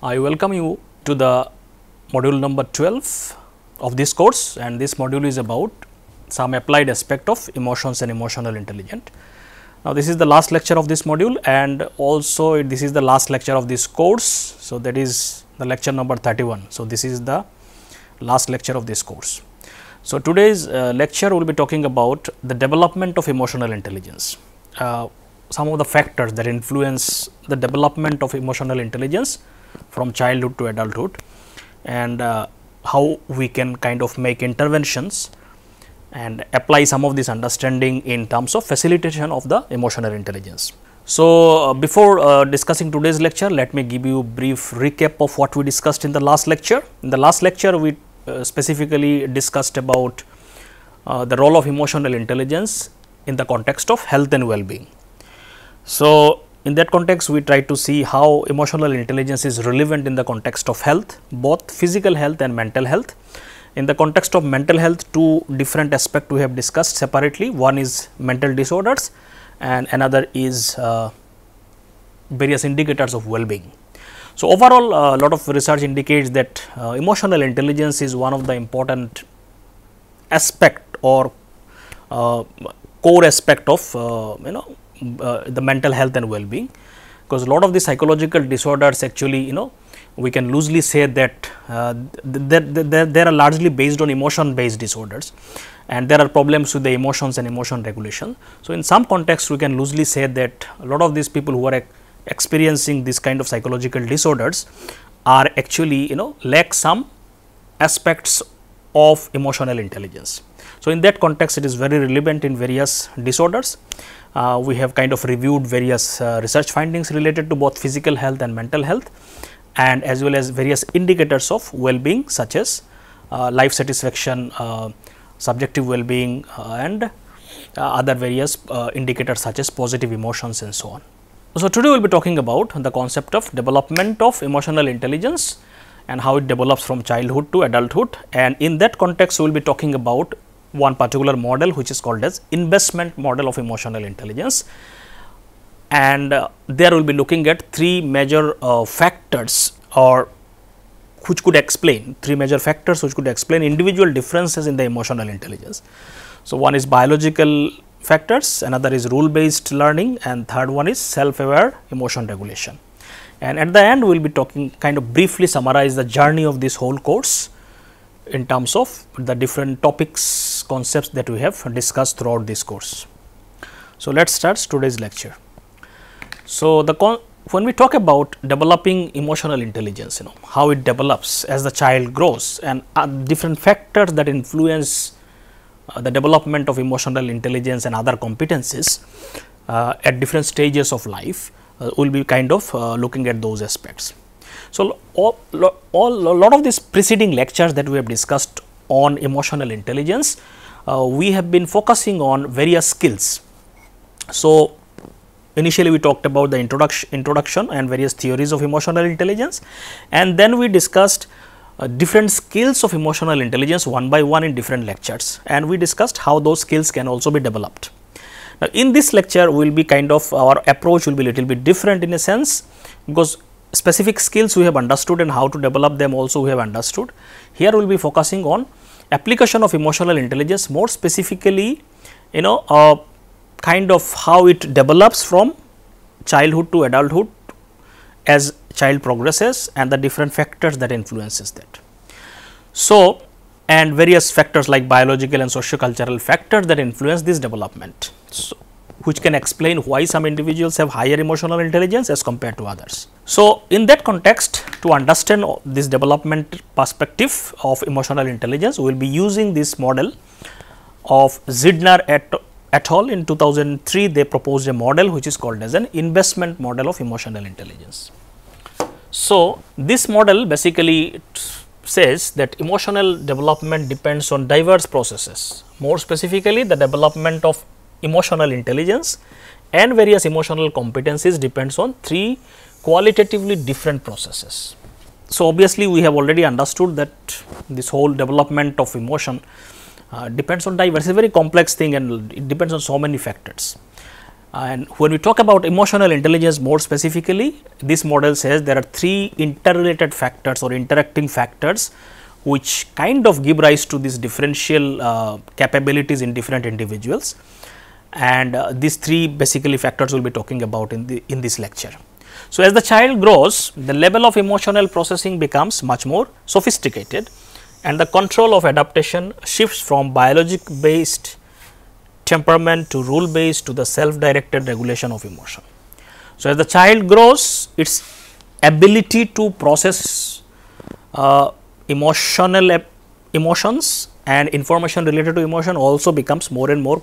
I welcome you to the module number 12 of this course and this module is about some applied aspect of emotions and emotional intelligence. Now, this is the last lecture of this module and also it, this is the last lecture of this course. So, that is the lecture number 31. So, this is the last lecture of this course. So, today's uh, lecture will be talking about the development of emotional intelligence. Uh, some of the factors that influence the development of emotional intelligence from childhood to adulthood and uh, how we can kind of make interventions and apply some of this understanding in terms of facilitation of the emotional intelligence. So, uh, before uh, discussing today's lecture, let me give you a brief recap of what we discussed in the last lecture. In the last lecture, we uh, specifically discussed about uh, the role of emotional intelligence in the context of health and well-being. So, in that context, we try to see how emotional intelligence is relevant in the context of health, both physical health and mental health. In the context of mental health, two different aspects we have discussed separately. One is mental disorders and another is uh, various indicators of well-being. So, overall a uh, lot of research indicates that uh, emotional intelligence is one of the important aspect or uh, core aspect of uh, you know the mental health and well-being because a lot of the psychological disorders actually you know we can loosely say that uh, they, they, they are largely based on emotion based disorders and there are problems with the emotions and emotion regulation. So, in some context we can loosely say that a lot of these people who are experiencing this kind of psychological disorders are actually you know lack some aspects of emotional intelligence. So, in that context it is very relevant in various disorders uh, we have kind of reviewed various uh, research findings related to both physical health and mental health and as well as various indicators of well-being such as uh, life satisfaction, uh, subjective well-being uh, and uh, other various indicators such as positive emotions and so on. So, today we will be talking about the concept of development of emotional intelligence and how it develops from childhood to adulthood and in that context we will be talking about one particular model which is called as investment model of emotional intelligence and uh, there will be looking at three major uh, factors or which could explain three major factors which could explain individual differences in the emotional intelligence. So, one is biological factors, another is rule based learning and third one is self aware emotion regulation. And at the end we will be talking kind of briefly summarize the journey of this whole course in terms of the different topics concepts that we have discussed throughout this course. So, let us start today's lecture. So, the when we talk about developing emotional intelligence, you know how it develops as the child grows and uh, different factors that influence uh, the development of emotional intelligence and other competencies uh, at different stages of life, uh, we will be kind of uh, looking at those aspects. So, all, all, a lot of these preceding lectures that we have discussed on emotional intelligence, uh, we have been focusing on various skills. So, initially we talked about the introduction, introduction and various theories of emotional intelligence and then we discussed uh, different skills of emotional intelligence one by one in different lectures and we discussed how those skills can also be developed. Now, in this lecture we will be kind of our approach will be little bit different in a sense because specific skills we have understood and how to develop them also we have understood. Here we will be focusing on application of emotional intelligence more specifically you know uh, kind of how it develops from childhood to adulthood as child progresses and the different factors that influences that. So, and various factors like biological and socio-cultural factors that influence this development. So, which can explain why some individuals have higher emotional intelligence as compared to others. So, in that context to understand this development perspective of emotional intelligence, we will be using this model of Zeidner et, et al. in 2003 they proposed a model which is called as an investment model of emotional intelligence. So, this model basically says that emotional development depends on diverse processes, more specifically the development of emotional intelligence and various emotional competencies depends on three qualitatively different processes. So, obviously, we have already understood that this whole development of emotion uh, depends on diverse, it is a very complex thing and it depends on so many factors. And when we talk about emotional intelligence more specifically, this model says there are three interrelated factors or interacting factors which kind of give rise to these differential uh, capabilities in different individuals and uh, these three basically factors we will be talking about in the in this lecture. So, as the child grows the level of emotional processing becomes much more sophisticated and the control of adaptation shifts from biologic based temperament to rule based to the self directed regulation of emotion. So, as the child grows its ability to process uh, emotional emotions and information related to emotion also becomes more and more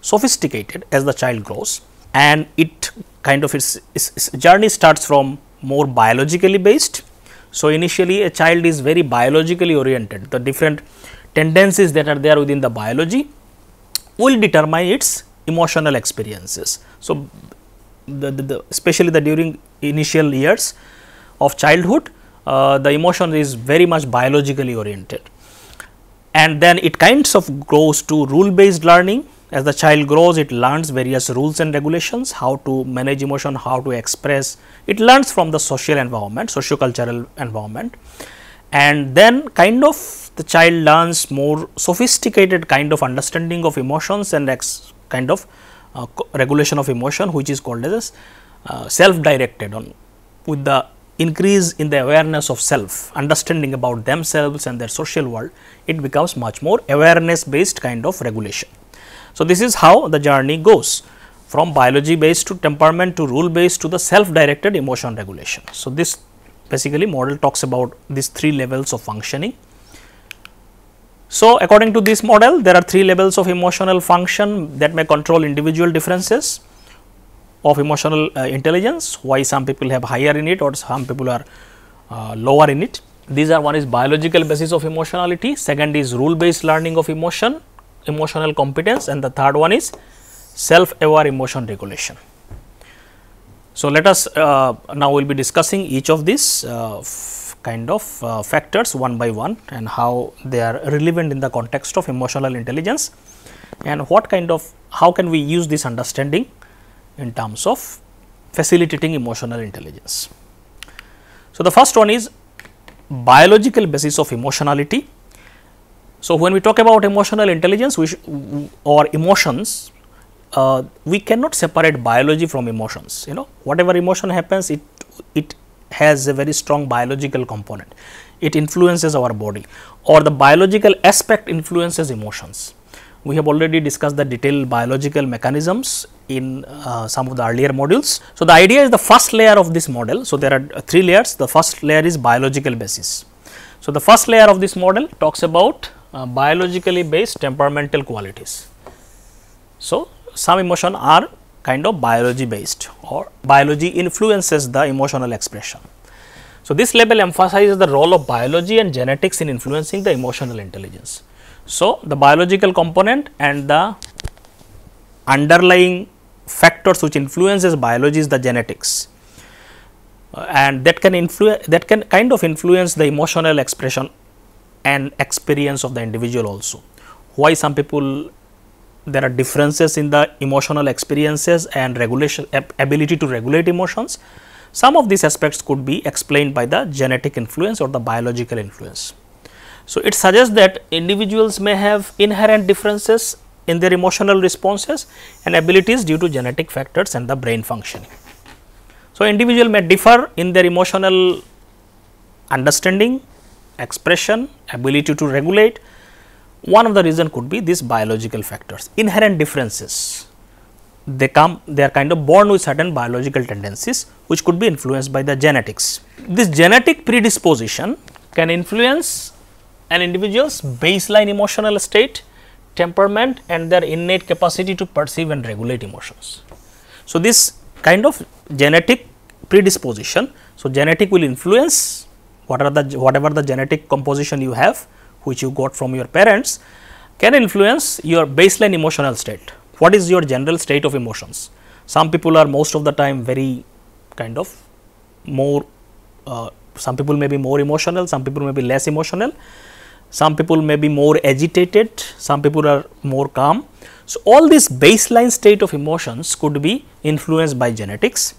sophisticated as the child grows and it kind of its, its, its journey starts from more biologically based. So, initially a child is very biologically oriented the different tendencies that are there within the biology will determine its emotional experiences. So, the, the, the especially the during initial years of childhood uh, the emotion is very much biologically oriented and then it kinds of goes to rule based learning as the child grows it learns various rules and regulations how to manage emotion how to express. It learns from the social environment socio-cultural environment. And then kind of the child learns more sophisticated kind of understanding of emotions and kind of uh, regulation of emotion which is called as uh, self directed on with the increase in the awareness of self understanding about themselves and their social world it becomes much more awareness based kind of regulation so, this is how the journey goes from biology based to temperament to rule based to the self directed emotion regulation. So, this basically model talks about these three levels of functioning. So, according to this model there are three levels of emotional function that may control individual differences of emotional uh, intelligence, why some people have higher in it or some people are uh, lower in it. These are one is biological basis of emotionality, second is rule based learning of emotion emotional competence and the third one is self aware emotion regulation. So, let us uh, now we will be discussing each of these uh, kind of uh, factors one by one and how they are relevant in the context of emotional intelligence and what kind of how can we use this understanding in terms of facilitating emotional intelligence. So, the first one is biological basis of emotionality so, when we talk about emotional intelligence or emotions, uh, we cannot separate biology from emotions. You know, whatever emotion happens, it it has a very strong biological component. It influences our body, or the biological aspect influences emotions. We have already discussed the detailed biological mechanisms in uh, some of the earlier modules. So, the idea is the first layer of this model. So, there are three layers. The first layer is biological basis. So, the first layer of this model talks about uh, biologically based temperamental qualities. So, some emotion are kind of biology based or biology influences the emotional expression. So, this level emphasizes the role of biology and genetics in influencing the emotional intelligence. So, the biological component and the underlying factors which influences biology is the genetics uh, and that can influence that can kind of influence the emotional expression and experience of the individual also. Why some people there are differences in the emotional experiences and regulation ability to regulate emotions. Some of these aspects could be explained by the genetic influence or the biological influence. So, it suggests that individuals may have inherent differences in their emotional responses and abilities due to genetic factors and the brain functioning. So, individual may differ in their emotional understanding, expression, ability to regulate. One of the reason could be these biological factors, inherent differences. They come, they are kind of born with certain biological tendencies which could be influenced by the genetics. This genetic predisposition can influence an individual's baseline emotional state, temperament and their innate capacity to perceive and regulate emotions. So, this kind of genetic predisposition, so genetic will influence what are the whatever the genetic composition you have which you got from your parents can influence your baseline emotional state. What is your general state of emotions? Some people are most of the time very kind of more, uh, some people may be more emotional, some people may be less emotional, some people may be more agitated, some people are more calm. So, all this baseline state of emotions could be influenced by genetics,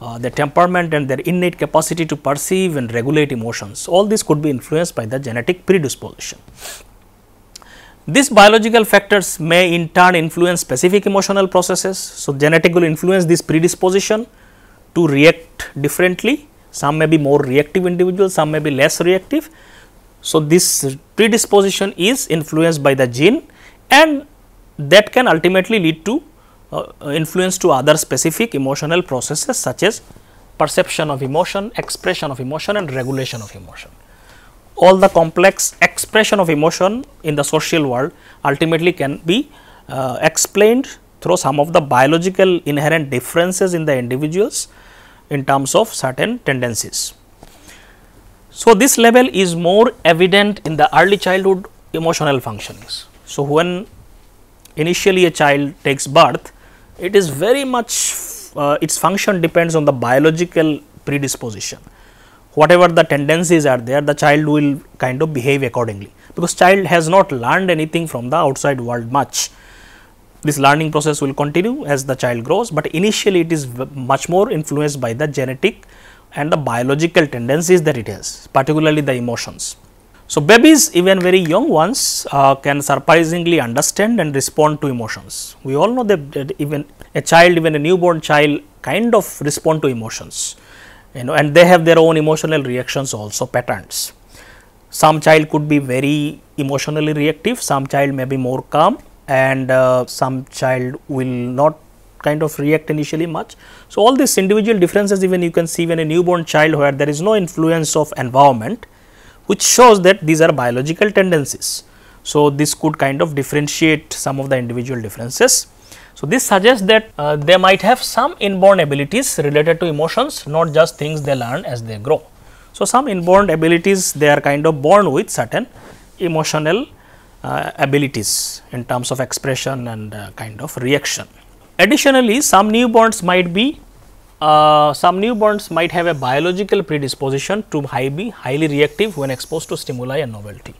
uh, their temperament and their innate capacity to perceive and regulate emotions. All this could be influenced by the genetic predisposition. These biological factors may in turn influence specific emotional processes. So, genetic will influence this predisposition to react differently. Some may be more reactive individuals, some may be less reactive. So, this predisposition is influenced by the gene and that can ultimately lead to uh, influence to other specific emotional processes such as perception of emotion, expression of emotion and regulation of emotion. All the complex expression of emotion in the social world ultimately can be uh, explained through some of the biological inherent differences in the individuals in terms of certain tendencies. So, this level is more evident in the early childhood emotional functionings. So, when initially a child takes birth, it is very much uh, its function depends on the biological predisposition. Whatever the tendencies are there, the child will kind of behave accordingly, because child has not learned anything from the outside world much. This learning process will continue as the child grows, but initially it is much more influenced by the genetic and the biological tendencies that it has, particularly the emotions. So, babies even very young ones uh, can surprisingly understand and respond to emotions. We all know that, that, even a child, even a newborn child kind of respond to emotions, you know and they have their own emotional reactions also patterns. Some child could be very emotionally reactive, some child may be more calm and uh, some child will not kind of react initially much. So, all these individual differences even you can see when a newborn child where there is no influence of environment which shows that these are biological tendencies. So, this could kind of differentiate some of the individual differences. So, this suggests that uh, they might have some inborn abilities related to emotions not just things they learn as they grow. So, some inborn abilities they are kind of born with certain emotional uh, abilities in terms of expression and uh, kind of reaction. Additionally, some newborns might be uh, some newborns might have a biological predisposition to high be highly reactive when exposed to stimuli and novelty.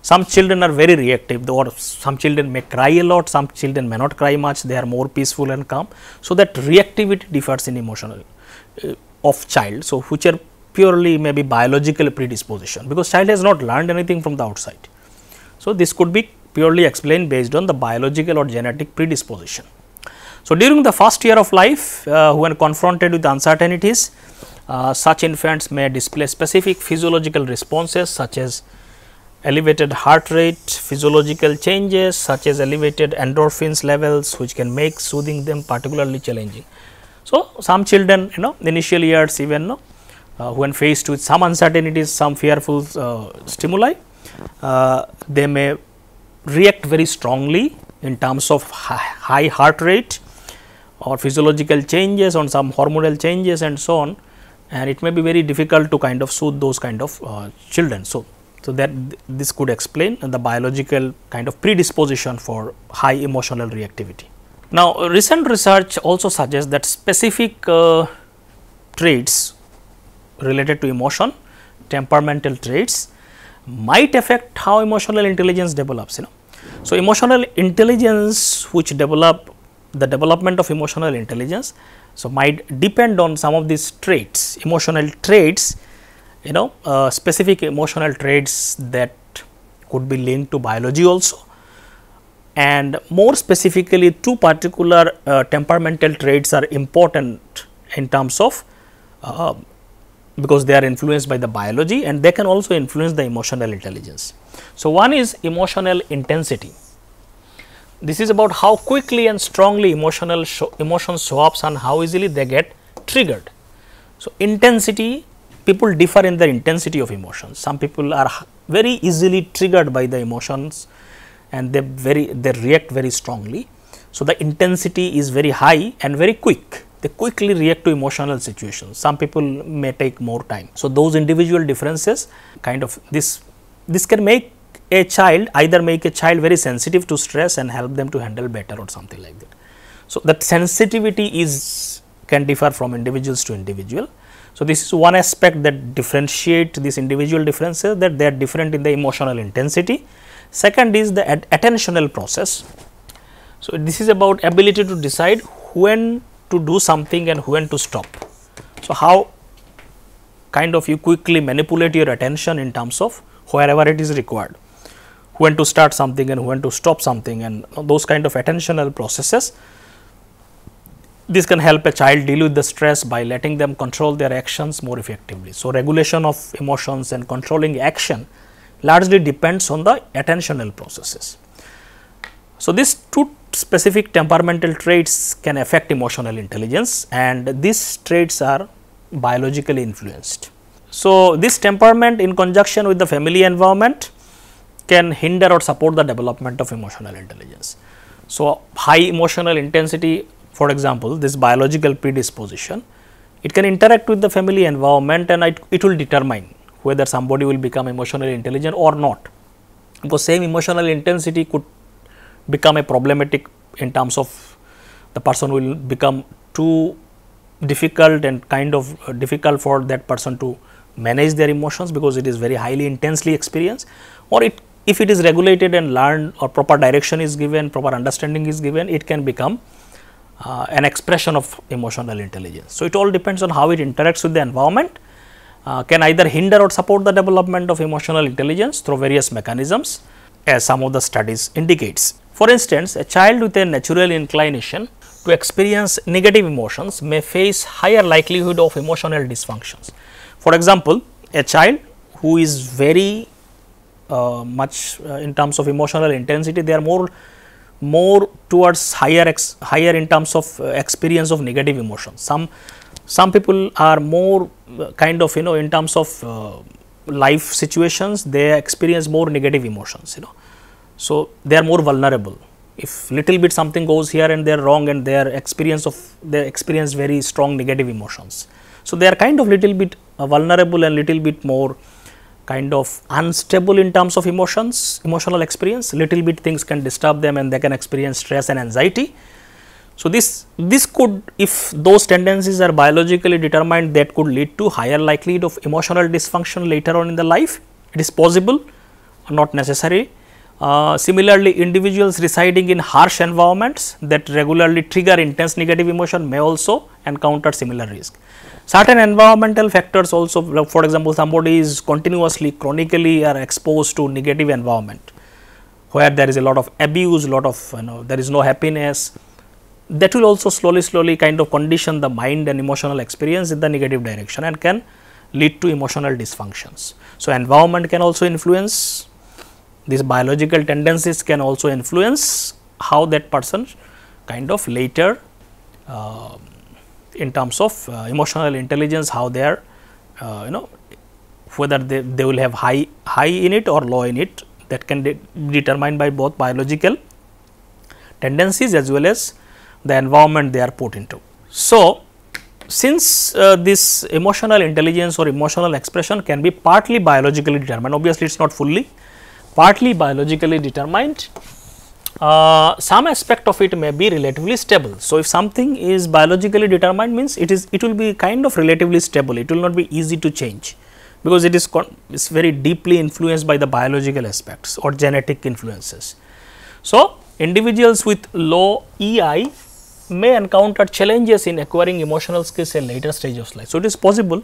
Some children are very reactive or some children may cry a lot, some children may not cry much, they are more peaceful and calm. So, that reactivity differs in emotional uh, of child. So, which are purely maybe biological predisposition because child has not learned anything from the outside. So, this could be purely explained based on the biological or genetic predisposition. So, during the first year of life uh, when confronted with uncertainties, uh, such infants may display specific physiological responses such as elevated heart rate, physiological changes such as elevated endorphins levels which can make soothing them particularly challenging. So, some children you know initial years even know, uh, when faced with some uncertainties, some fearful uh, stimuli, uh, they may react very strongly in terms of high heart rate or physiological changes on some hormonal changes and so on and it may be very difficult to kind of soothe those kind of uh, children. So, so that th this could explain the biological kind of predisposition for high emotional reactivity. Now, recent research also suggests that specific uh, traits related to emotion, temperamental traits might affect how emotional intelligence develops. You know, so emotional intelligence which develop the development of emotional intelligence. So, might depend on some of these traits, emotional traits, you know, uh, specific emotional traits that could be linked to biology also. And more specifically, two particular uh, temperamental traits are important in terms of uh, because they are influenced by the biology and they can also influence the emotional intelligence. So, one is emotional intensity this is about how quickly and strongly emotional show, emotions show and how easily they get triggered. So, intensity people differ in the intensity of emotions. Some people are very easily triggered by the emotions and they very they react very strongly. So, the intensity is very high and very quick. They quickly react to emotional situations. Some people may take more time. So, those individual differences kind of this this can make a child either make a child very sensitive to stress and help them to handle better or something like that. So, that sensitivity is can differ from individuals to individual. So, this is one aspect that differentiate these individual differences that they are different in the emotional intensity. Second is the at attentional process. So, this is about ability to decide when to do something and when to stop. So, how kind of you quickly manipulate your attention in terms of wherever it is required, when to start something and when to stop something and those kind of attentional processes. This can help a child deal with the stress by letting them control their actions more effectively. So, regulation of emotions and controlling action largely depends on the attentional processes. So, these two specific temperamental traits can affect emotional intelligence and these traits are biologically influenced. So, this temperament in conjunction with the family environment can hinder or support the development of emotional intelligence. So, high emotional intensity for example, this biological predisposition it can interact with the family environment and it, it will determine whether somebody will become emotionally intelligent or not because same emotional intensity could become a problematic in terms of the person will become too difficult and kind of uh, difficult for that person to manage their emotions because it is very highly intensely experienced or it if it is regulated and learned or proper direction is given proper understanding is given it can become uh, an expression of emotional intelligence. So, it all depends on how it interacts with the environment uh, can either hinder or support the development of emotional intelligence through various mechanisms as some of the studies indicates. For instance, a child with a natural inclination to experience negative emotions may face higher likelihood of emotional dysfunctions. For example, a child who is very much uh, in terms of emotional intensity, they are more more towards higher higher in terms of uh, experience of negative emotions. Some some people are more uh, kind of you know in terms of uh, life situations they experience more negative emotions you know so, they are more vulnerable. If little bit something goes here and they are wrong and their experience of they experience very strong negative emotions. So, they are kind of little bit uh, vulnerable and little bit more kind of unstable in terms of emotions, emotional experience, little bit things can disturb them and they can experience stress and anxiety. So, this, this could if those tendencies are biologically determined that could lead to higher likelihood of emotional dysfunction later on in the life. It is possible, not necessary uh, similarly, individuals residing in harsh environments that regularly trigger intense negative emotion may also encounter similar risk. Certain environmental factors also, for example, somebody is continuously chronically are exposed to negative environment, where there is a lot of abuse, lot of you know there is no happiness, that will also slowly slowly kind of condition the mind and emotional experience in the negative direction and can lead to emotional dysfunctions. So, environment can also influence these biological tendencies can also influence how that person kind of later uh, in terms of uh, emotional intelligence how they are uh, you know whether they, they will have high high in it or low in it that can be determined by both biological tendencies as well as the environment they are put into. So, since uh, this emotional intelligence or emotional expression can be partly biologically determined obviously it is not fully partly biologically determined, uh, some aspect of it may be relatively stable. So, if something is biologically determined means it is it will be kind of relatively stable, it will not be easy to change because it is is very deeply influenced by the biological aspects or genetic influences. So, individuals with low EI may encounter challenges in acquiring emotional skills in later stage of life. So, it is possible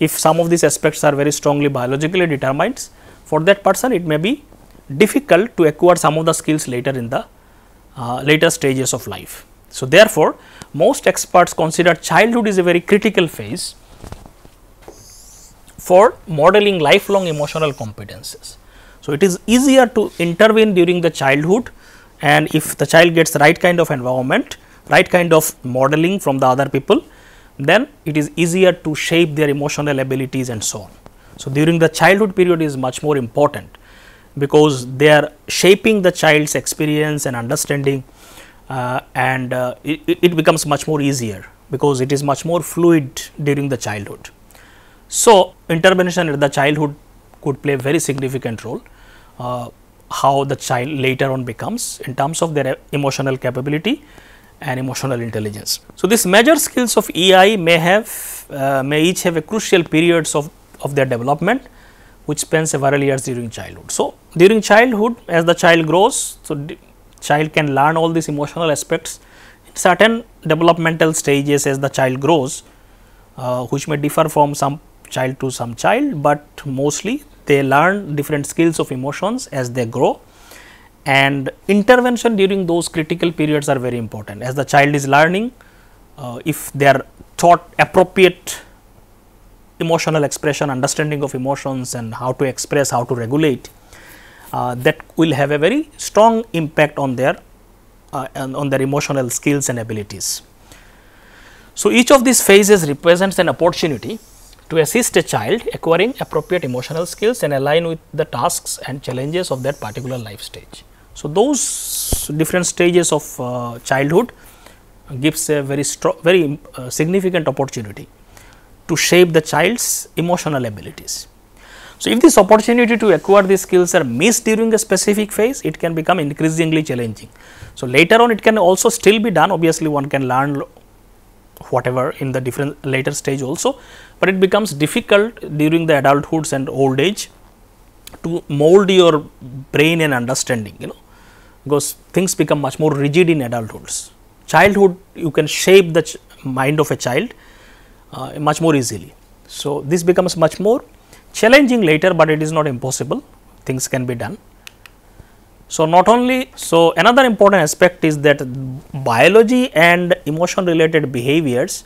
if some of these aspects are very strongly biologically determined for that person it may be difficult to acquire some of the skills later in the uh, later stages of life. So, therefore, most experts consider childhood is a very critical phase for modeling lifelong emotional competences. So, it is easier to intervene during the childhood and if the child gets the right kind of environment, right kind of modeling from the other people, then it is easier to shape their emotional abilities and so on. So, during the childhood period is much more important because they are shaping the child's experience and understanding uh, and uh, it, it, becomes much more easier because it is much more fluid during the childhood. So, intervention at the childhood could play a very significant role uh, how the child later on becomes in terms of their emotional capability and emotional intelligence. So, these major skills of EI may have uh, may each have a crucial periods of of their development which spends several years during childhood. So, during childhood as the child grows, so child can learn all these emotional aspects in certain developmental stages as the child grows, uh, which may differ from some child to some child, but mostly they learn different skills of emotions as they grow and intervention during those critical periods are very important. As the child is learning, uh, if they are taught appropriate emotional expression, understanding of emotions and how to express, how to regulate, uh, that will have a very strong impact on their uh, on their emotional skills and abilities. So, each of these phases represents an opportunity to assist a child acquiring appropriate emotional skills and align with the tasks and challenges of that particular life stage. So, those different stages of uh, childhood gives a very strong, very uh, significant opportunity to shape the child's emotional abilities. So, if this opportunity to acquire these skills are missed during a specific phase, it can become increasingly challenging. So, later on it can also still be done obviously one can learn whatever in the different later stage also, but it becomes difficult during the adulthoods and old age to mold your brain and understanding you know because things become much more rigid in adulthoods. Childhood you can shape the mind of a child much more easily. So, this becomes much more challenging later, but it is not impossible things can be done. So, not only so another important aspect is that biology and emotion related behaviors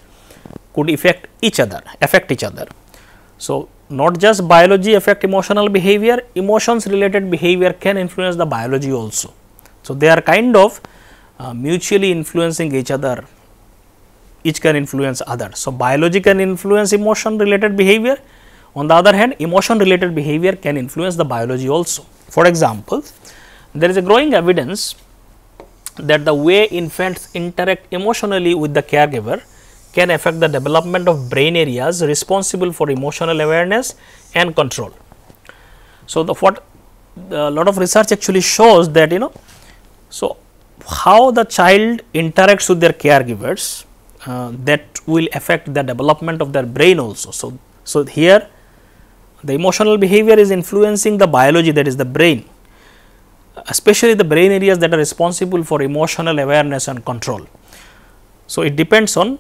could affect each other affect each other. So, not just biology affect emotional behavior emotions related behavior can influence the biology also. So, they are kind of uh, mutually influencing each other each can influence other. So, biology can influence emotion related behavior on the other hand emotion related behavior can influence the biology also. For example, there is a growing evidence that the way infants interact emotionally with the caregiver can affect the development of brain areas responsible for emotional awareness and control. So, the what a lot of research actually shows that you know, so how the child interacts with their caregivers uh, that will affect the development of their brain also. So, so here the emotional behavior is influencing the biology that is the brain especially the brain areas that are responsible for emotional awareness and control. So, it depends on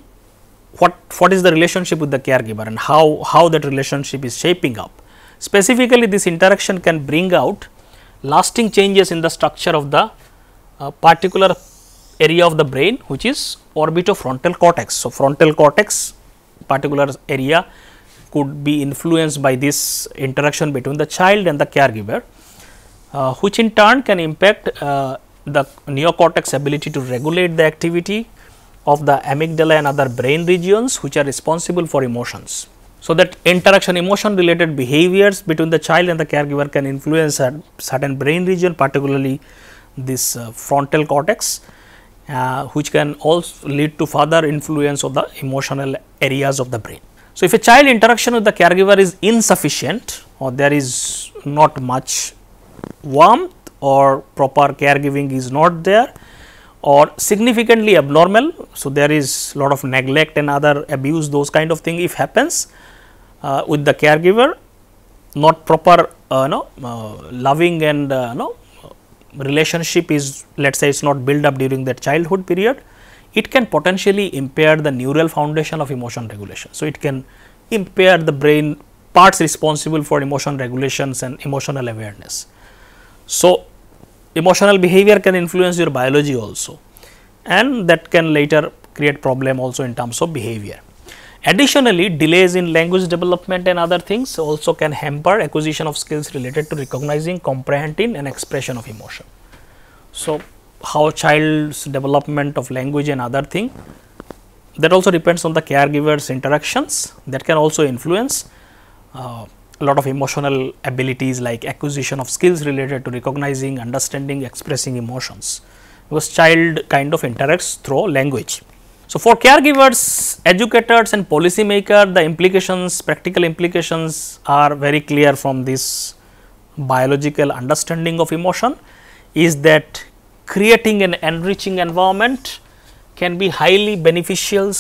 what what is the relationship with the caregiver and how how that relationship is shaping up. Specifically this interaction can bring out lasting changes in the structure of the uh, particular area of the brain which is orbitofrontal cortex. So, frontal cortex particular area could be influenced by this interaction between the child and the caregiver, uh, which in turn can impact uh, the neocortex ability to regulate the activity of the amygdala and other brain regions which are responsible for emotions. So, that interaction emotion related behaviors between the child and the caregiver can influence a certain brain region particularly this uh, frontal cortex uh, which can also lead to further influence of the emotional areas of the brain. So, if a child interaction with the caregiver is insufficient or there is not much warmth or proper caregiving is not there or significantly abnormal. So, there is a lot of neglect and other abuse those kind of thing if happens uh, with the caregiver not proper uh, no, uh, loving and uh, no relationship is let us say it is not built up during that childhood period, it can potentially impair the neural foundation of emotion regulation. So, it can impair the brain parts responsible for emotion regulations and emotional awareness. So, emotional behavior can influence your biology also and that can later create problem also in terms of behavior. Additionally, delays in language development and other things also can hamper acquisition of skills related to recognizing, comprehending and expression of emotion. So, how child's development of language and other thing that also depends on the caregiver's interactions that can also influence uh, a lot of emotional abilities like acquisition of skills related to recognizing, understanding, expressing emotions because child kind of interacts through language. So, for caregivers, educators and policymaker the implications, practical implications are very clear from this biological understanding of emotion is that creating an enriching environment can be highly beneficial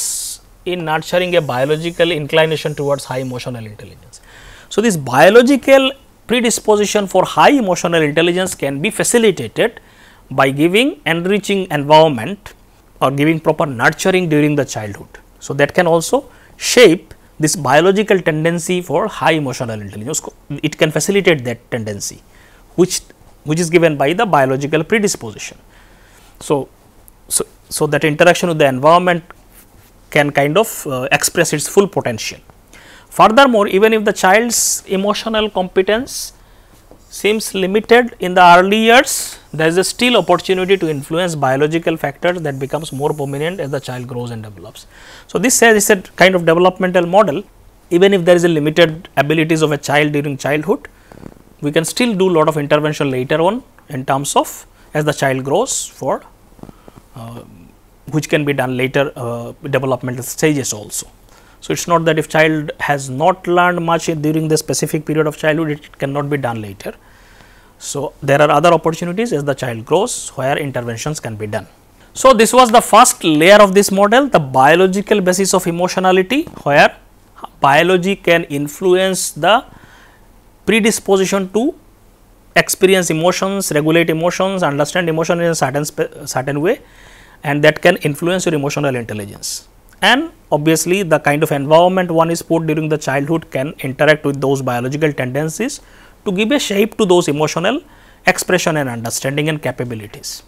in nurturing a biological inclination towards high emotional intelligence. So, this biological predisposition for high emotional intelligence can be facilitated by giving enriching environment or giving proper nurturing during the childhood. So, that can also shape this biological tendency for high emotional intelligence, it can facilitate that tendency which which is given by the biological predisposition. So, so, so that interaction with the environment can kind of uh, express its full potential. Furthermore, even if the child's emotional competence seems limited in the early years, there is a still opportunity to influence biological factors that becomes more prominent as the child grows and develops. So, this says is a kind of developmental model even if there is a limited abilities of a child during childhood, we can still do lot of intervention later on in terms of as the child grows for uh, which can be done later uh, developmental stages also. So, it is not that if child has not learned much during the specific period of childhood, it cannot be done later. So, there are other opportunities as the child grows where interventions can be done. So, this was the first layer of this model the biological basis of emotionality where biology can influence the predisposition to experience emotions, regulate emotions, understand emotion in a certain certain way and that can influence your emotional intelligence and obviously the kind of environment one is put during the childhood can interact with those biological tendencies to give a shape to those emotional expression and understanding and capabilities.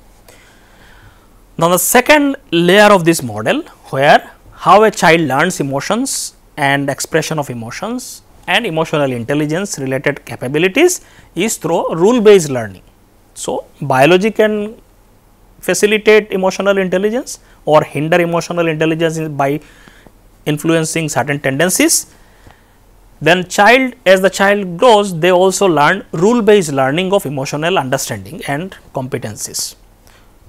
Now, the second layer of this model where how a child learns emotions and expression of emotions and emotional intelligence related capabilities is through rule based learning. So, biology can facilitate emotional intelligence or hinder emotional intelligence by influencing certain tendencies. Then child as the child grows they also learn rule based learning of emotional understanding and competencies.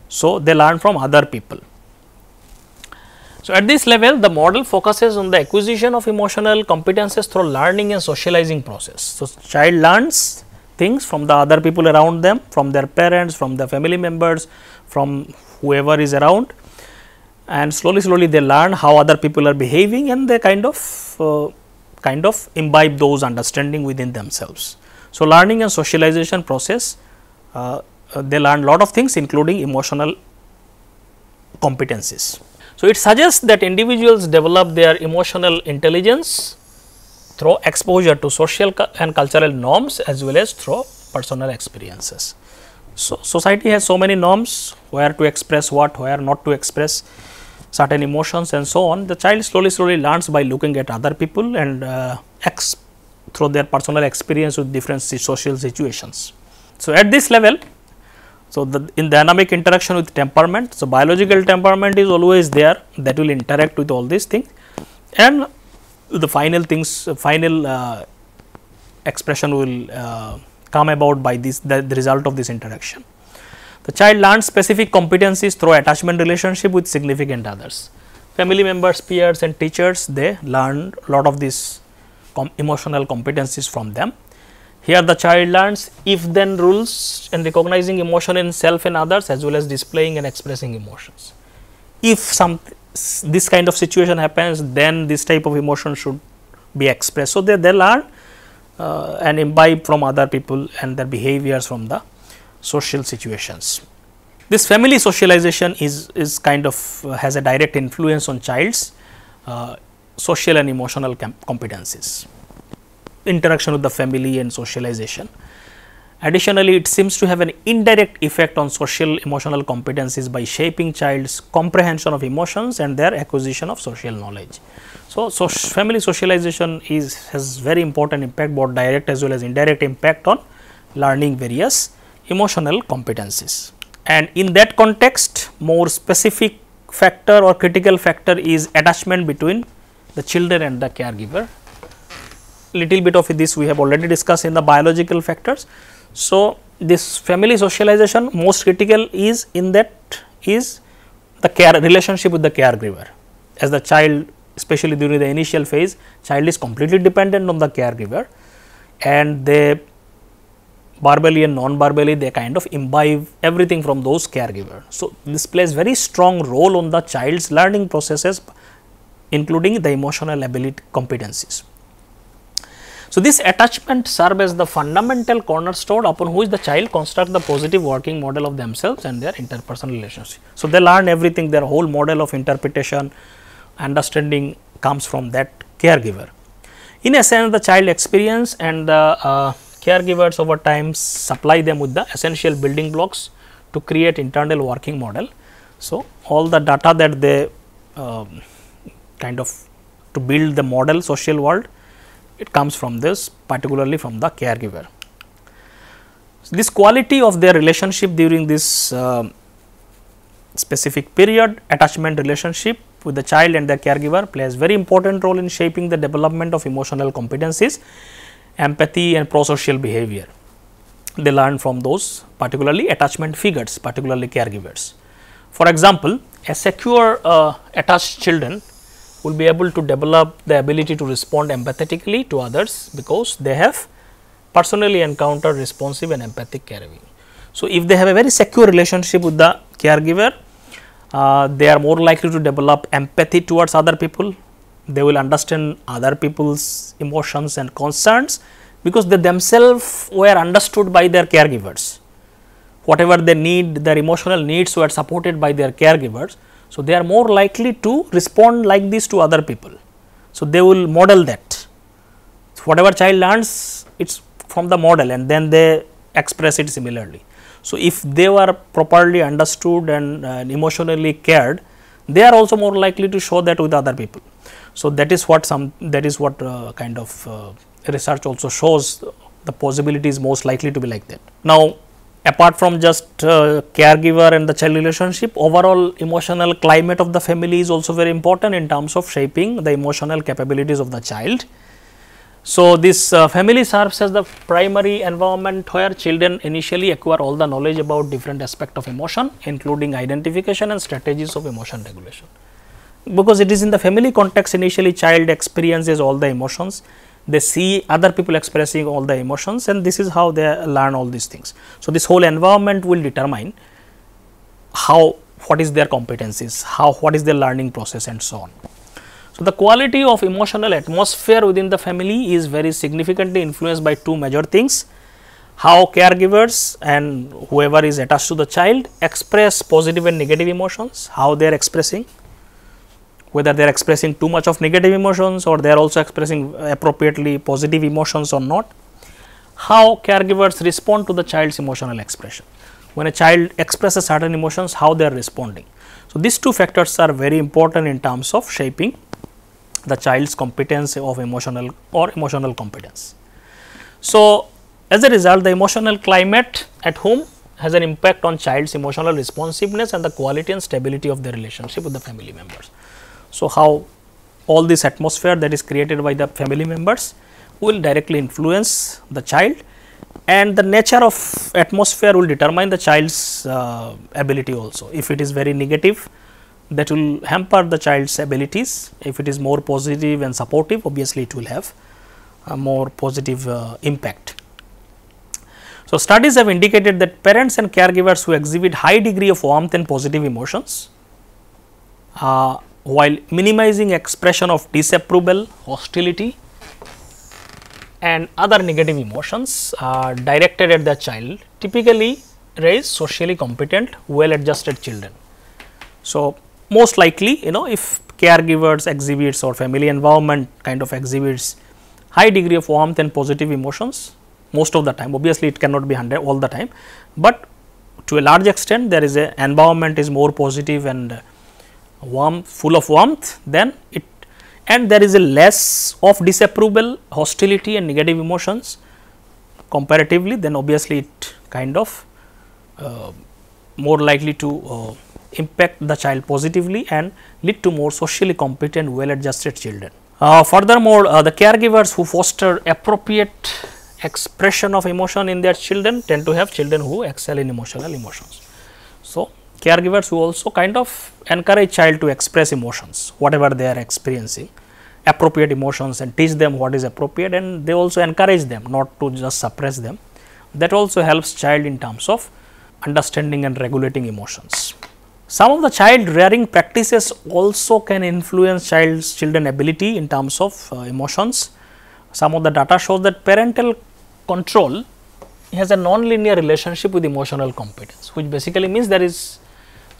So, they learn from other people. So, at this level the model focuses on the acquisition of emotional competences through learning and socializing process. So, child learns things from the other people around them, from their parents, from the family members, from whoever is around and slowly slowly they learn how other people are behaving and they kind of uh, kind of imbibe those understanding within themselves. So, learning and socialization process uh, uh, they learn lot of things including emotional competencies. So, it suggests that individuals develop their emotional intelligence through exposure to social and cultural norms as well as through personal experiences. So, society has so many norms where to express what, where not to express certain emotions and so on. The child slowly slowly learns by looking at other people and uh, through their personal experience with different social situations. So, at this level, so the in dynamic interaction with temperament, so biological temperament is always there that will interact with all these things and the final things final uh, expression will uh, come about by this the, the result of this interaction. The child learns specific competencies through attachment relationship with significant others. Family members, peers and teachers they learn a lot of these com emotional competencies from them. Here the child learns if then rules and recognizing emotion in self and others as well as displaying and expressing emotions. If some this kind of situation happens then this type of emotion should be expressed. So, they, they learn uh, and imbibe from other people and their behaviors from the social situations. This family socialization is, is kind of uh, has a direct influence on child's uh, social and emotional competencies, interaction with the family and socialization. Additionally, it seems to have an indirect effect on social emotional competencies by shaping child's comprehension of emotions and their acquisition of social knowledge. So, so family socialization is has very important impact both direct as well as indirect impact on learning various emotional competencies. And in that context more specific factor or critical factor is attachment between the children and the caregiver. Little bit of this we have already discussed in the biological factors. So, this family socialization most critical is in that is the care relationship with the caregiver as the child especially during the initial phase child is completely dependent on the caregiver and they verbally and non-verbally they kind of imbibe everything from those caregiver. So, this plays very strong role on the child's learning processes including the emotional ability competencies. So, this attachment serve as the fundamental cornerstone upon which the child construct the positive working model of themselves and their interpersonal relationship. So, they learn everything their whole model of interpretation understanding comes from that caregiver. In essence the child experience and the uh, caregivers over time supply them with the essential building blocks to create internal working model. So, all the data that they uh, kind of to build the model social world it comes from this particularly from the caregiver. So, this quality of their relationship during this uh, specific period attachment relationship with the child and their caregiver plays very important role in shaping the development of emotional competencies, empathy and prosocial behavior. They learn from those particularly attachment figures particularly caregivers. For example, a secure uh, attached children will be able to develop the ability to respond empathetically to others because they have personally encountered responsive and empathic caregiving. So, if they have a very secure relationship with the caregiver, uh, they are more likely to develop empathy towards other people, they will understand other people's emotions and concerns because they themselves were understood by their caregivers. Whatever they need, their emotional needs were supported by their caregivers. So, they are more likely to respond like this to other people. So, they will model that. Whatever child learns, it is from the model and then they express it similarly. So, if they were properly understood and uh, emotionally cared, they are also more likely to show that with other people. So, that is what some that is what uh, kind of uh, research also shows the possibility is most likely to be like that. Now, apart from just uh, caregiver and the child relationship overall emotional climate of the family is also very important in terms of shaping the emotional capabilities of the child. So, this uh, family serves as the primary environment where children initially acquire all the knowledge about different aspect of emotion including identification and strategies of emotion regulation. Because it is in the family context initially child experiences all the emotions, they see other people expressing all the emotions and this is how they learn all these things. So, this whole environment will determine how what is their competencies, how what is their learning process and so on. So, the quality of emotional atmosphere within the family is very significantly influenced by two major things, how caregivers and whoever is attached to the child express positive and negative emotions, how they are expressing, whether they are expressing too much of negative emotions or they are also expressing appropriately positive emotions or not, how caregivers respond to the child's emotional expression. When a child expresses certain emotions, how they are responding. So, these two factors are very important in terms of shaping the child's competence of emotional or emotional competence. So, as a result the emotional climate at home has an impact on child's emotional responsiveness and the quality and stability of their relationship with the family members. So, how all this atmosphere that is created by the family members will directly influence the child and the nature of atmosphere will determine the child's uh, ability also. If it is very negative, that will hamper the child's abilities. If it is more positive and supportive, obviously it will have a more positive uh, impact. So, studies have indicated that parents and caregivers who exhibit high degree of warmth and positive emotions, uh, while minimizing expression of disapproval, hostility and other negative emotions uh, directed at the child typically raise socially competent, well adjusted children. So, most likely you know if caregivers exhibits or family environment kind of exhibits high degree of warmth and positive emotions most of the time obviously it cannot be 100 all the time, but to a large extent there is a environment is more positive and warm full of warmth then it and there is a less of disapproval hostility and negative emotions comparatively then obviously it kind of uh, more likely to uh, impact the child positively and lead to more socially competent well adjusted children. Uh, furthermore, uh, the caregivers who foster appropriate expression of emotion in their children tend to have children who excel in emotional emotions. So, caregivers who also kind of encourage child to express emotions whatever they are experiencing appropriate emotions and teach them what is appropriate and they also encourage them not to just suppress them that also helps child in terms of understanding and regulating emotions. Some of the child rearing practices also can influence child's children ability in terms of uh, emotions. some of the data shows that parental control has a non-linear relationship with emotional competence, which basically means there is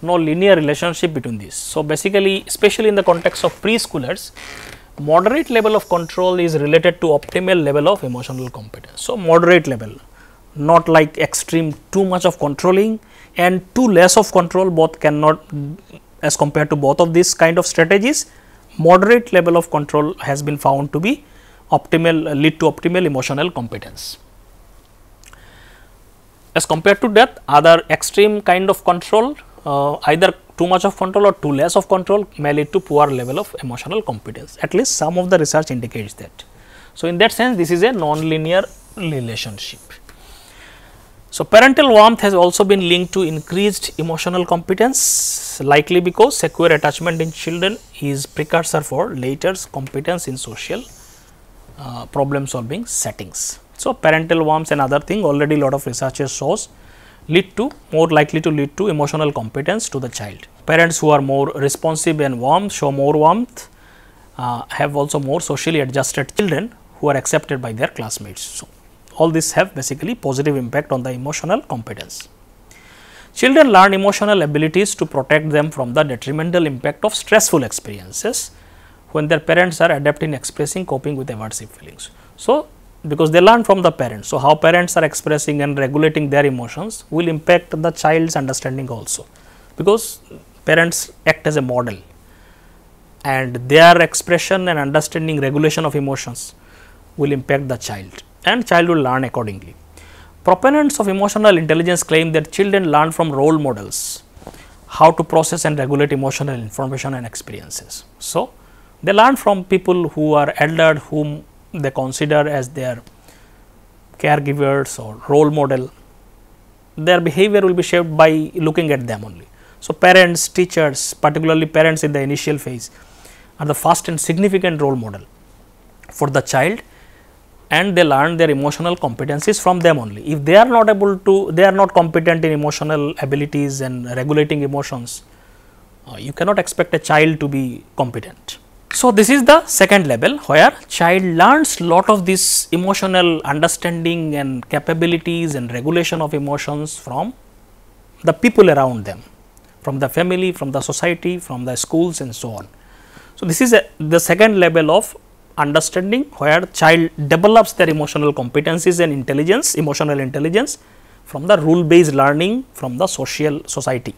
no linear relationship between these. So, basically especially in the context of preschoolers, moderate level of control is related to optimal level of emotional competence. So, moderate level not like extreme too much of controlling and too less of control both cannot as compared to both of these kind of strategies moderate level of control has been found to be optimal lead to optimal emotional competence. As compared to that other extreme kind of control uh, either too much of control or too less of control may lead to poor level of emotional competence at least some of the research indicates that. So, in that sense this is a non-linear relationship. So, parental warmth has also been linked to increased emotional competence likely because secure attachment in children is precursor for later competence in social uh, problem solving settings. So, parental warmth and other thing already a lot of researchers shows lead to more likely to lead to emotional competence to the child. Parents who are more responsive and warm show more warmth uh, have also more socially adjusted children who are accepted by their classmates. So, all this have basically positive impact on the emotional competence. Children learn emotional abilities to protect them from the detrimental impact of stressful experiences when their parents are adept in expressing coping with aversive feelings. So, because they learn from the parents. So, how parents are expressing and regulating their emotions will impact the child's understanding also, because parents act as a model and their expression and understanding regulation of emotions will impact the child and child will learn accordingly. Proponents of emotional intelligence claim that children learn from role models how to process and regulate emotional information and experiences. So, they learn from people who are elder whom they consider as their caregivers or role model, their behavior will be shaped by looking at them only. So, parents, teachers, particularly parents in the initial phase are the first and significant role model for the child and they learn their emotional competencies from them only. If they are not able to, they are not competent in emotional abilities and regulating emotions, uh, you cannot expect a child to be competent. So, this is the second level where child learns lot of this emotional understanding and capabilities and regulation of emotions from the people around them, from the family, from the society, from the schools and so on. So, this is a, the second level of understanding where child develops their emotional competencies and intelligence, emotional intelligence from the rule based learning from the social society.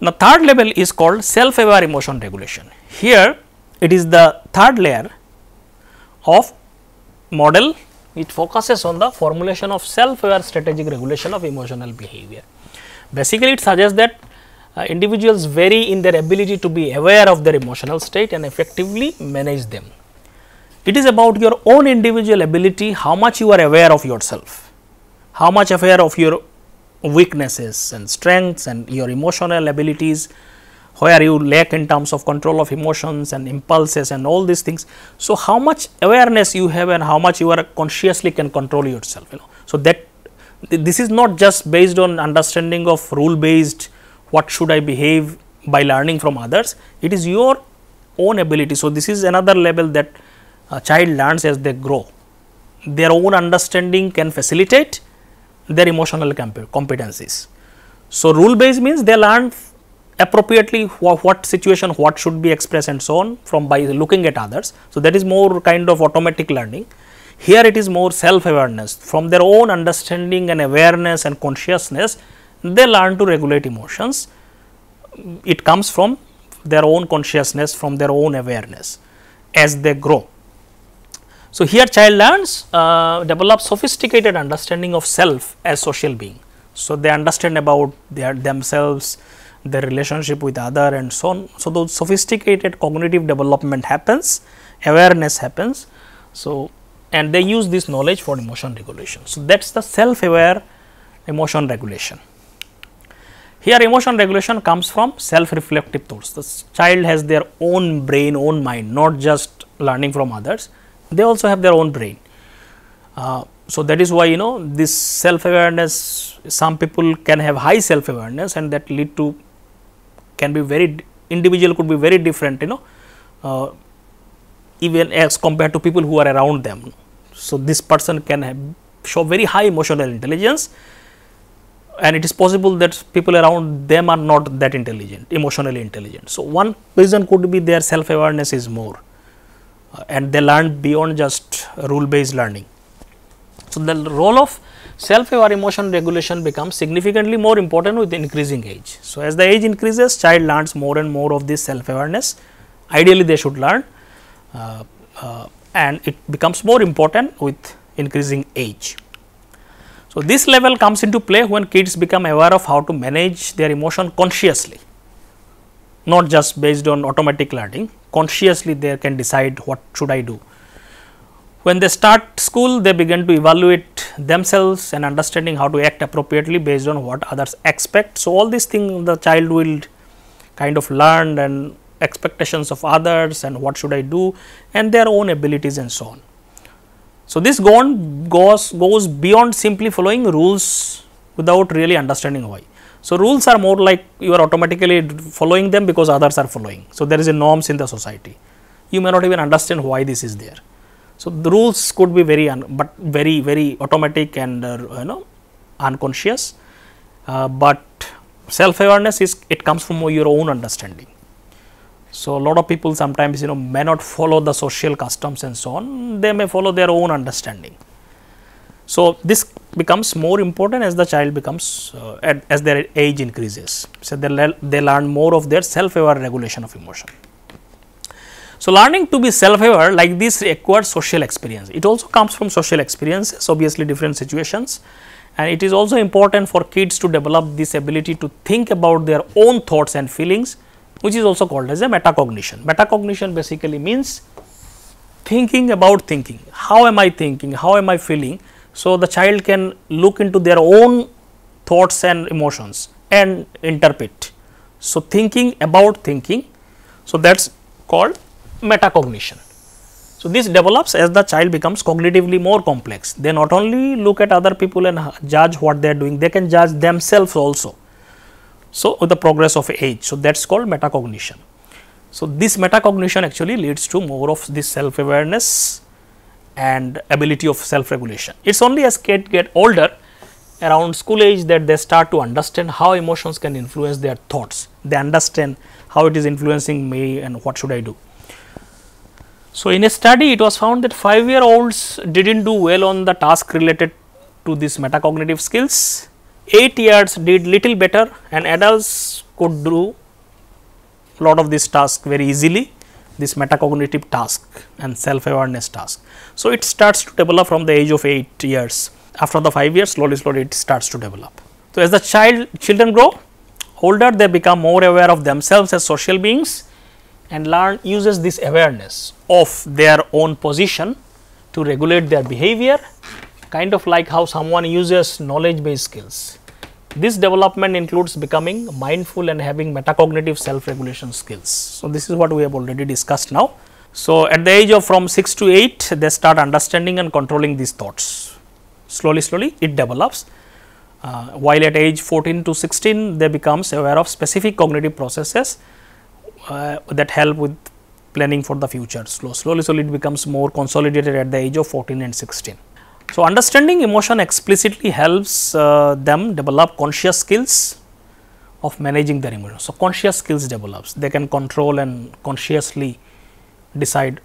Now, third level is called self aware emotion regulation. Here it is the third layer of model it focuses on the formulation of self aware strategic regulation of emotional behavior. Basically, it suggests that Uh, individuals vary in their ability to be aware of their emotional state and effectively manage them. It is about your own individual ability, how much you are aware of yourself, how much aware of your weaknesses and strengths and your emotional abilities where you lack in terms of control of emotions and impulses and all these things. So, how much awareness you have and how much you are consciously can control yourself you know. So, that this is not just based on understanding of rule based what should I behave by learning from others, it is your own ability. So, this is another level that a child learns as they grow. Their own understanding can facilitate their emotional competencies. So, rule based means they learn appropriately what, what, situation what should be expressed and so on from by looking at others. So, that is more kind of automatic learning. Here it is more self awareness from their own understanding and awareness and consciousness they learn to regulate emotions. It comes from their own consciousness from their own awareness as they grow. So, here child learns uh, develop sophisticated understanding of self as social being. So, they understand about their themselves, their relationship with other and so on. So, those sophisticated cognitive development happens, awareness happens. So, and they use this knowledge for emotion regulation. So, that is the self aware emotion regulation. Here emotion regulation comes from self reflective thoughts. The child has their own brain, own mind, not just learning from others they also have their own brain. Uh, so, that is why you know this self awareness some people can have high self awareness and that lead to can be very individual could be very different you know uh, even as compared to people who are around them. So, this person can have, show very high emotional intelligence and it is possible that people around them are not that intelligent, emotionally intelligent. So, one reason could be their self awareness is more uh, and they learn beyond just rule based learning. So, the role of self aware emotion regulation becomes significantly more important with increasing age. So, as the age increases child learns more and more of this self awareness ideally they should learn uh, uh, and it becomes more important with increasing age. So, this level comes into play when kids become aware of how to manage their emotion consciously, not just based on automatic learning, consciously they can decide what should I do. When they start school, they begin to evaluate themselves and understanding how to act appropriately based on what others expect. So, all these things the child will kind of learn and expectations of others and what should I do and their own abilities and so on. So, this goes, goes beyond simply following rules without really understanding why. So, rules are more like you are automatically following them because others are following. So, there is a norms in the society. You may not even understand why this is there. So, the rules could be very, but very, very automatic and uh, you know unconscious, uh, but self awareness is it comes from your own understanding. So, a lot of people sometimes you know may not follow the social customs and so on, they may follow their own understanding. So, this becomes more important as the child becomes uh, as their age increases. So, they, le they learn more of their self aware regulation of emotion. So, learning to be self aware like this requires social experience. It also comes from social experiences obviously different situations and it is also important for kids to develop this ability to think about their own thoughts and feelings which is also called as a metacognition. Metacognition basically means thinking about thinking, how am I thinking, how am I feeling. So, the child can look into their own thoughts and emotions and interpret. So, thinking about thinking, so that is called metacognition. So, this develops as the child becomes cognitively more complex. They not only look at other people and judge what they are doing, they can judge themselves also. So, with the progress of age. So, that is called metacognition. So, this metacognition actually leads to more of this self awareness and ability of self regulation. It is only as kids get older around school age that they start to understand how emotions can influence their thoughts. They understand how it is influencing me and what should I do. So, in a study it was found that 5 year olds did not do well on the task related to these metacognitive skills 8 years did little better and adults could do a lot of this task very easily this metacognitive task and self awareness task. So, it starts to develop from the age of 8 years after the 5 years slowly slowly it starts to develop. So, as the child children grow older they become more aware of themselves as social beings and learn uses this awareness of their own position to regulate their behavior kind of like how someone uses knowledge based skills. This development includes becoming mindful and having metacognitive self regulation skills. So, this is what we have already discussed now. So, at the age of from 6 to 8 they start understanding and controlling these thoughts slowly slowly it develops uh, while at age 14 to 16 they becomes aware of specific cognitive processes uh, that help with planning for the future. Slow, slowly slowly it becomes more consolidated at the age of 14 and 16. So, understanding emotion explicitly helps uh, them develop conscious skills of managing their emotions. So, conscious skills develops they can control and consciously decide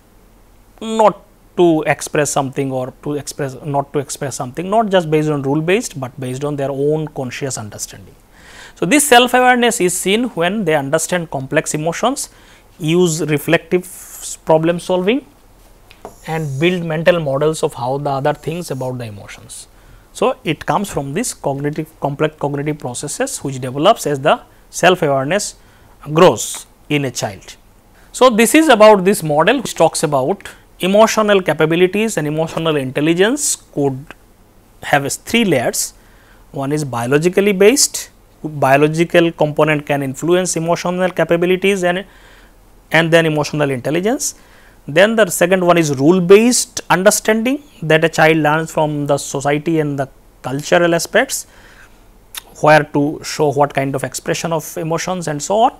not to express something or to express not to express something not just based on rule based, but based on their own conscious understanding. So, this self awareness is seen when they understand complex emotions, use reflective problem solving and build mental models of how the other things about the emotions. So, it comes from this cognitive complex cognitive processes which develops as the self awareness grows in a child. So, this is about this model which talks about emotional capabilities and emotional intelligence could have three layers. One is biologically based, biological component can influence emotional capabilities and and then emotional intelligence then the second one is rule based understanding that a child learns from the society and the cultural aspects where to show what kind of expression of emotions and so on.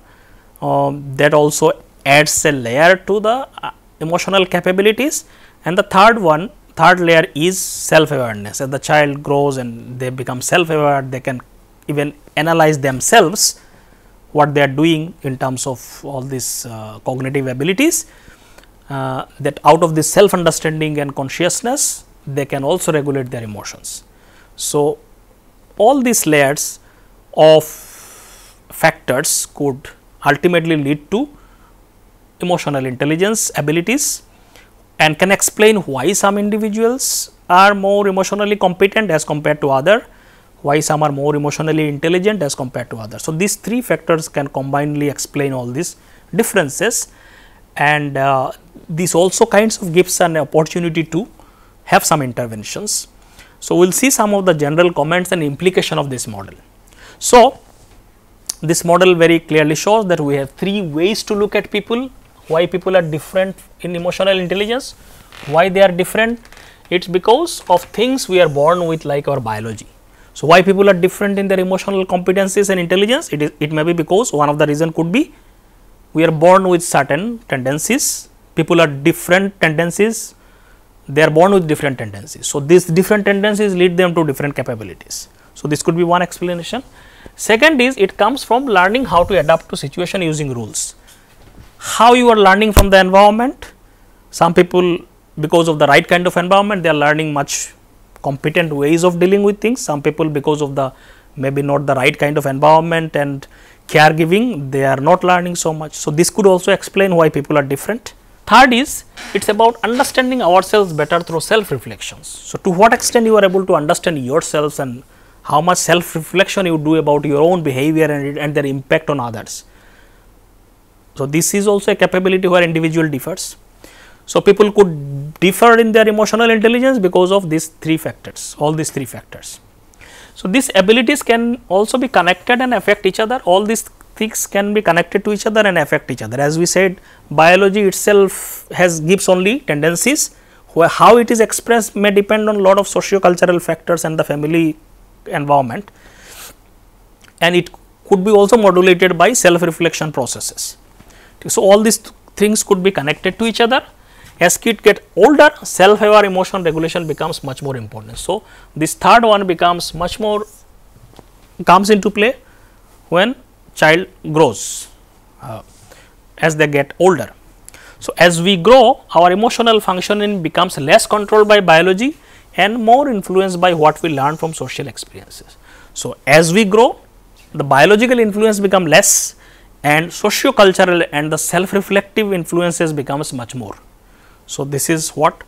Um, that also adds a layer to the uh, emotional capabilities. And the third one third layer is self awareness as the child grows and they become self aware they can even analyze themselves what they are doing in terms of all these uh, cognitive abilities uh, that out of this self understanding and consciousness they can also regulate their emotions. So, all these layers of factors could ultimately lead to emotional intelligence abilities and can explain why some individuals are more emotionally competent as compared to other why some are more emotionally intelligent as compared to others. So, these three factors can combinedly explain all these differences and uh, this also kinds of gives an opportunity to have some interventions. So, we will see some of the general comments and implication of this model. So, this model very clearly shows that we have three ways to look at people, why people are different in emotional intelligence, why they are different, it is because of things we are born with like our biology. So, why people are different in their emotional competencies and intelligence? It is it may be because one of the reason could be we are born with certain tendencies, people are different tendencies, they are born with different tendencies. So, these different tendencies lead them to different capabilities. So, this could be one explanation. Second is it comes from learning how to adapt to situation using rules. How you are learning from the environment, some people because of the right kind of environment they are learning much competent ways of dealing with things. Some people because of the maybe not the right kind of environment and caregiving they are not learning so much. So, this could also explain why people are different. Third is it is about understanding ourselves better through self reflections. So, to what extent you are able to understand yourselves and how much self reflection you do about your own behavior and, and their impact on others. So, this is also a capability where individual differs. So, people could differ in their emotional intelligence because of these three factors, all these three factors. So, these abilities can also be connected and affect each other, all these can be connected to each other and affect each other. As we said, biology itself has gives only tendencies, where how it is expressed may depend on a lot of socio-cultural factors and the family environment and it could be also modulated by self reflection processes. So, all these th things could be connected to each other as kids get older self aware emotion regulation becomes much more important. So, this third one becomes much more comes into play when child grows uh, as they get older. So, as we grow our emotional functioning becomes less controlled by biology and more influenced by what we learn from social experiences. So, as we grow the biological influence become less and socio-cultural and the self-reflective influences becomes much more. So, this is what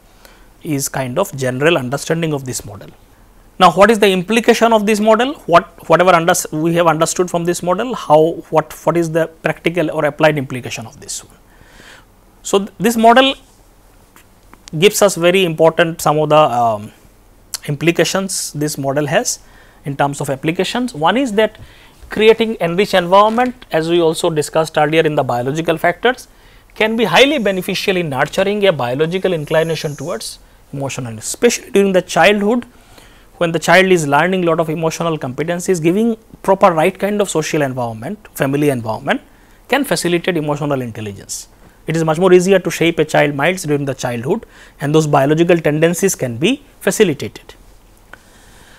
is kind of general understanding of this model. Now, what is the implication of this model? What whatever we have understood from this model, how what what is the practical or applied implication of this one? So, th this model gives us very important some of the um, implications this model has in terms of applications. One is that creating enriched environment as we also discussed earlier in the biological factors can be highly beneficial in nurturing a biological inclination towards emotional, especially during the childhood when the child is learning a lot of emotional competencies, giving proper right kind of social environment, family environment can facilitate emotional intelligence. It is much more easier to shape a child minds during the childhood and those biological tendencies can be facilitated.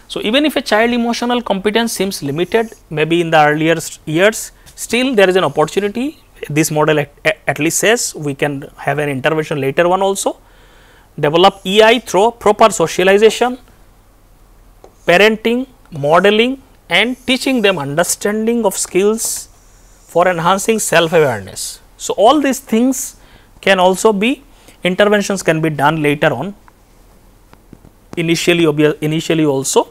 So, even if a child emotional competence seems limited maybe in the earlier years, still there is an opportunity this model at, at, least says we can have an intervention later one also. Develop EI through proper socialization, parenting, modeling and teaching them understanding of skills for enhancing self awareness. So, all these things can also be interventions can be done later on initially initially also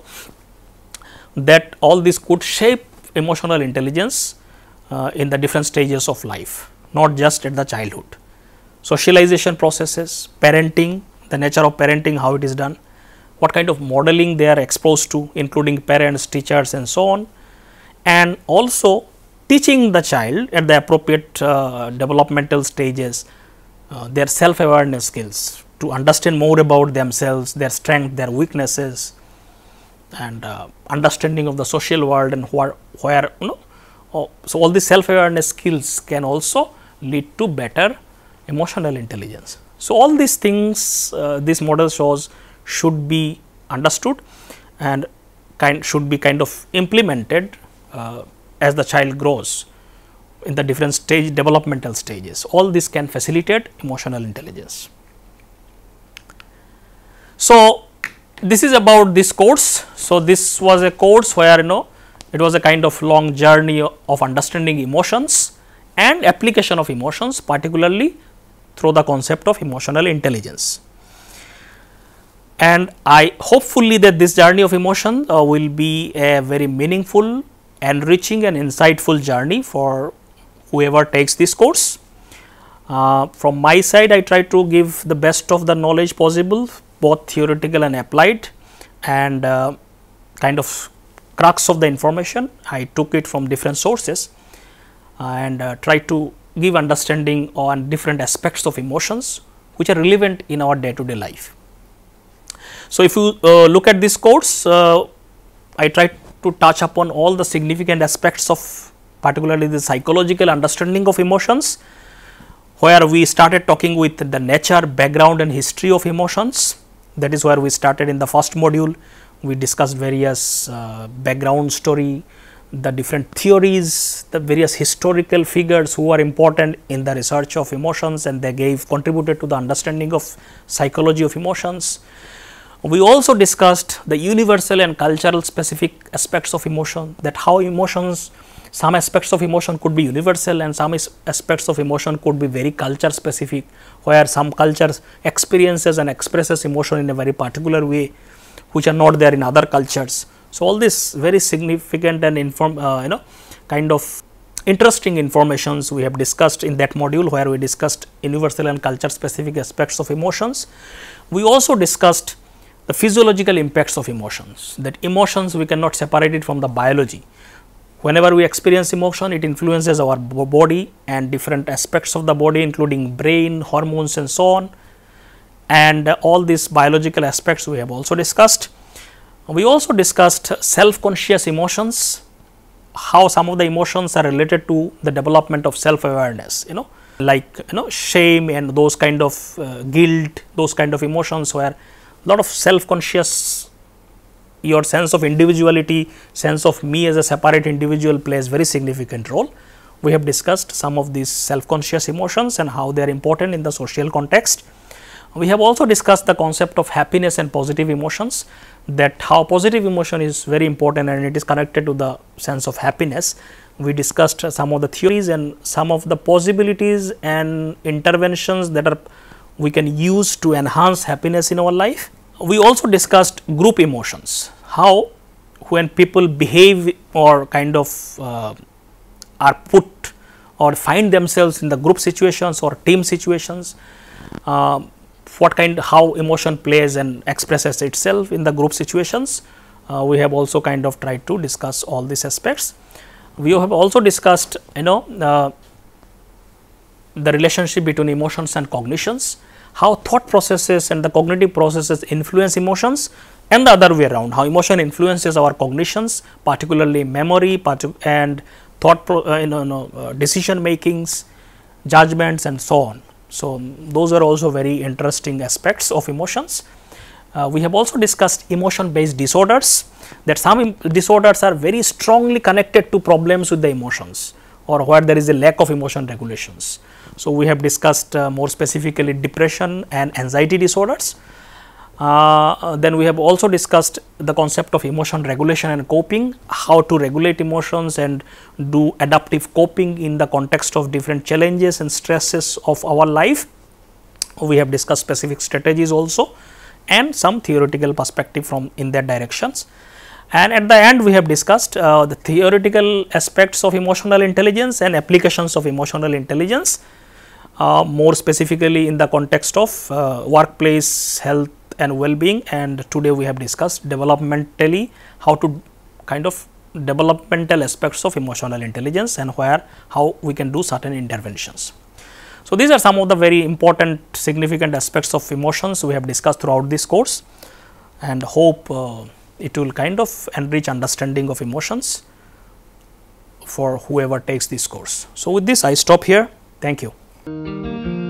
that all this could shape emotional intelligence uh, in the different stages of life, not just at the childhood. Socialization processes, parenting, the nature of parenting, how it is done, what kind of modeling they are exposed to including parents, teachers and so on and also teaching the child at the appropriate uh, developmental stages uh, their self awareness skills to understand more about themselves, their strength, their weaknesses and uh, understanding of the social world and where, where you know Oh, so, all these self awareness skills can also lead to better emotional intelligence. So, all these things uh, this model shows should be understood and kind should be kind of implemented uh, as the child grows in the different stage developmental stages. All this can facilitate emotional intelligence. So, this is about this course. So, this was a course where you know it was a kind of long journey of understanding emotions and application of emotions particularly through the concept of emotional intelligence. And I hopefully that this journey of emotion uh, will be a very meaningful, enriching and insightful journey for whoever takes this course. Uh, from my side I try to give the best of the knowledge possible both theoretical and applied and uh, kind of crux of the information I took it from different sources and uh, try to give understanding on different aspects of emotions which are relevant in our day to day life. So, if you uh, look at this course, uh, I try to touch upon all the significant aspects of particularly the psychological understanding of emotions, where we started talking with the nature, background and history of emotions. That is where we started in the first module. We discussed various uh, background story, the different theories, the various historical figures who are important in the research of emotions and they gave contributed to the understanding of psychology of emotions. We also discussed the universal and cultural specific aspects of emotion that how emotions some aspects of emotion could be universal and some aspects of emotion could be very culture specific where some cultures experiences and expresses emotion in a very particular way which are not there in other cultures so, all this very significant and inform uh, you know kind of interesting informations we have discussed in that module where we discussed universal and culture specific aspects of emotions. We also discussed the physiological impacts of emotions that emotions we cannot separate it from the biology. Whenever we experience emotion it influences our body and different aspects of the body including brain, hormones and so on and uh, all these biological aspects we have also discussed. We also discussed self conscious emotions, how some of the emotions are related to the development of self awareness, you know, like you know shame and those kind of uh, guilt, those kind of emotions where lot of self conscious your sense of individuality, sense of me as a separate individual plays very significant role. We have discussed some of these self conscious emotions and how they are important in the social context. We have also discussed the concept of happiness and positive emotions that how positive emotion is very important and it is connected to the sense of happiness. We discussed some of the theories and some of the possibilities and interventions that are we can use to enhance happiness in our life. We also discussed group emotions, how when people behave or kind of uh, are put or find themselves in the group situations or team situations, uh, what kind how emotion plays and expresses itself in the group situations. Uh, we have also kind of tried to discuss all these aspects. We have also discussed you know uh, the relationship between emotions and cognitions, how thought processes and the cognitive processes influence emotions and the other way around, how emotion influences our cognitions particularly memory and thought pro, uh, you know, you know uh, decision makings, judgments and so on. So, those are also very interesting aspects of emotions. Uh, we have also discussed emotion based disorders that some disorders are very strongly connected to problems with the emotions or where there is a lack of emotion regulations. So, we have discussed uh, more specifically depression and anxiety disorders uh, then we have also discussed the concept of emotion regulation and coping, how to regulate emotions and do adaptive coping in the context of different challenges and stresses of our life. We have discussed specific strategies also and some theoretical perspective from in that directions. And at the end we have discussed uh, the theoretical aspects of emotional intelligence and applications of emotional intelligence uh, more specifically in the context of uh, workplace health and well-being and today we have discussed developmentally how to kind of developmental aspects of emotional intelligence and where how we can do certain interventions. So, these are some of the very important significant aspects of emotions we have discussed throughout this course and hope uh, it will kind of enrich understanding of emotions for whoever takes this course. So, with this I stop here. Thank you.